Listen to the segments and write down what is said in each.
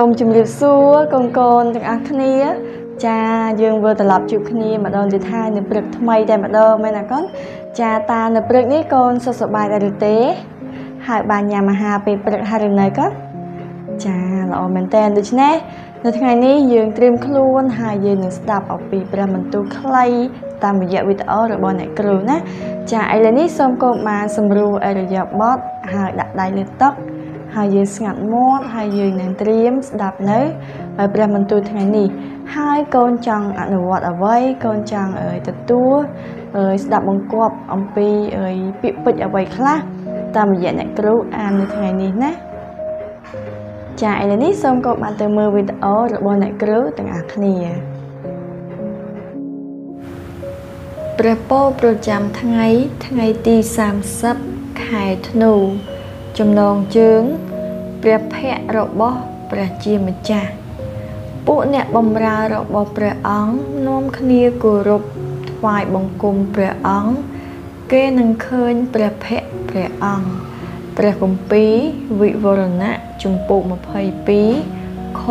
សូមជម្រាបសួរកូនកូនទាំងអស់គ្នា ចាយើងវិលត្រឡប់ជួបគ្នាម្ដងទៀតហើយនៅព្រឹកថ្មីតែម្ដងមែនណាកូនចាតានៅព្រឹកនេះកូនសុខសប្បាយដែរឬទេ ហើយបានញ៉ាំអាហារពេលព្រឹកហើយឬនៅកូនចាល្អមែនតើដូច្នេះនៅថ្ងៃនេះយើងត្រៀមខ្លួនហើយយើងនឹងស្ដាប់អំពីព្រះបន្ទូលខ្លីតាមរយៈវីដេអូរបស់អ្នកគ្រូណាចាឥឡូវនេះសូមកូនបានសម្រួលអរិយាបថហើយដាក់ដៃលើតុ ហើយយើងស្ងាត់មាត់ហើយយើងនឹងត្រៀមស្ដាប់នៅព្រះបន្ទូលថ្ងៃនេះហើយកូនចង់អនុវត្តអ្វីកូនចង់ទទួលស្ដាប់បង្គាប់អំពីពាក្យពេចន៍អ្វីខ្លះតាមរយៈអ្នកគ្រូអាននៅថ្ងៃនេះណាចាឥឡូវនេះសូមកូនបានទៅមើលវីដេអូរបស់អ្នកគ្រូទាំងអស់គ្នាព្រះពោប្រចាំថ្ងៃថ្ងៃទី30ខែធ្នូចំណងជើង ព្រះភ័ក្ត្ររបស់ព្រះជាម្ចាស់ពួកអ្នកបម្រើរបស់ព្រះអង្គនាំគ្នាគោរពថ្វាយបង្គំព្រះអង្គគេនឹងឃើញព្រះភ័ក្ត្រព្រះអង្គព្រះគម្ពីរវិវរណៈជំពូក22ខ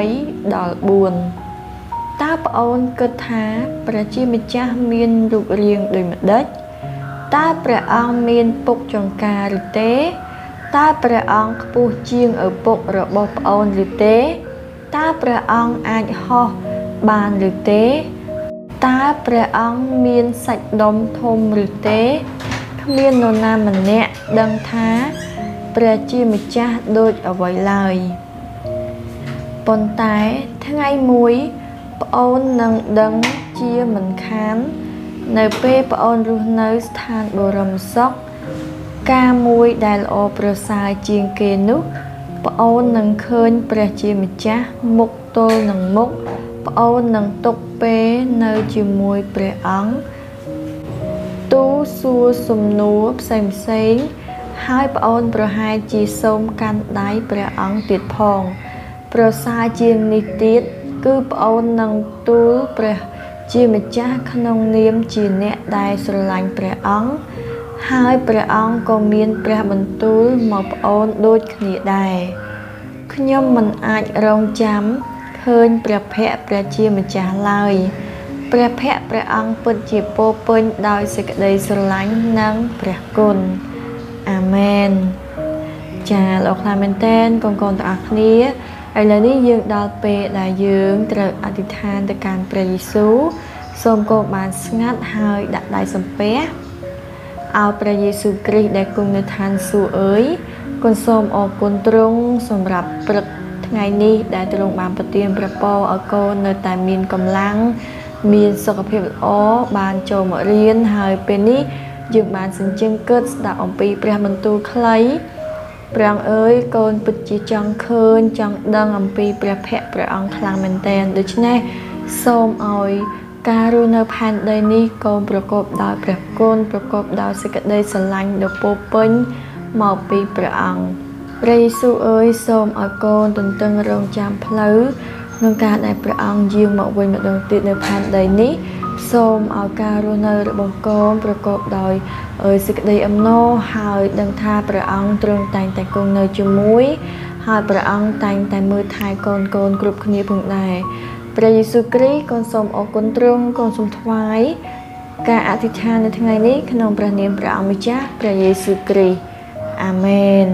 3ដល់4តើប្អូនគិតថាព្រះជាម្ចាស់មានរូបរាងដូចម្ដេចតើព្រះអង្គមានពុកចង្ការឬទេ តើព្រះអង្គខ្ពស់ជាងឪពុករបស់ប្អូនឬទេតើព្រះអង្គអាចហោះបានឬទេតើព្រះអង្គមានសាច់ដុំធំឬទេគ្មាននរណាម្នាក់ដឹងថាព្រះជាម្ចាស់ដូចអ្វីឡើយប៉ុន្តែថ្ងៃមួយប្អូននឹងដឹងជាមិនខាន នៅពេលប្អូនរស់នៅស្ថានបរមសុខ ការមួយដែលល្អប្រសើរជាងគេនោះប្អូននឹងឃើញព្រះជាម្ចាស់មុខទល់នឹងមុខប្អូននឹងទុកពេលនៅជាមួយព្រះអង្គទូសួរសំណួរផ្សេងផ្សេងហើយប្អូនប្រហែលជាសូមកាន់ដៃព្រះអង្គទៀតផង ប្រសើរជាងនេះទៀតគឺប្អូននឹងទូលព្រះជាម្ចាស់ក្នុងនាមជាអ្នកដែលស្រឡាញ់ព្រះអង្គ ហើយព្រះអង្គក៏មានព្រះបន្ទូលមកប្អូនដូចគ្នាដែរខ្ញុំមិនអាចរងចាំឃើញព្រះភ័ក្ត្រព្រះជាម្ចាស់ឡើយព្រះភ័ក្ត្រព្រះអង្គពិតជាពោពេញដោយសេចក្តីស្រឡាញ់និងព្រះគុណអាមែនចាលោកខ្លាមែនតែនកូនកូនទាំងអស់គ្នាឥឡូវនេះយើងដល់ពេលដែលយើងត្រូវអធិដ្ឋានទៅកាន់ព្រះយេស៊ូវសូមកូនបានស្ងាត់ហើយដាក់ដៃសំពះ ឲ្យព្រះយេស៊ូវគ្រីស្ទដែលគង់នៅឋានសួគ៌អើយគុណសូមអរគុណទ្រង់សម្រាប់ព្រឹកថ្ងៃនេះដែលទ្រង់បានប្រទានព្រះពរឲ្យកូននៅតែមានកម្លាំងមានសុខភាពល្អបានចូលមករៀនហើយពេលនេះយើងបានសញ្ជឹងគិតស្ដាប់អំពីព្រះបន្ទូលខ្លីព្រះអង្គអើយកូនពិតជាចង់ឃើញចង់ដឹងអំពីព្រះភ័ក្ត្រព្រះអង្គខ្លាំងមែនទែនដូច្នេះសូមឲ្យ ការរស់នៅផែនដីនេះកូនប្រកបដោយព្រះគុណប្រកបដោយសេចក្តីស្រឡាញ់ដ៏ពោពេញមកពីព្រះអង្គព្រះយេស៊ូវអើយសូមឲ្យកូនទន្ទឹងរង់ចាំផ្លូវក្នុងការដែលព្រះអង្គយាងមកវិញម្ដងទៀតនៅផែនដីនេះសូមឲ្យការរស់នៅរបស់កូនប្រកបដោយសេចក្តីអំណរហើយដឹងថាព្រះអង្គទ្រង់តែងតែគង់នៅជាមួយហើយព្រះអង្គតែងតែមើលថែកូនកូនគ្រប់គ្នាផងដែរ ព្រះយេស៊ូវគ្រីស្ទកូនសូមអរគុណទ្រង់កូនសូមថ្វាយការអធិដ្ឋាននៅថ្ងៃនេះក្នុងព្រះនាមព្រះអង្គម្ចាស់ព្រះយេស៊ូវគ្រីស្ទអាមែន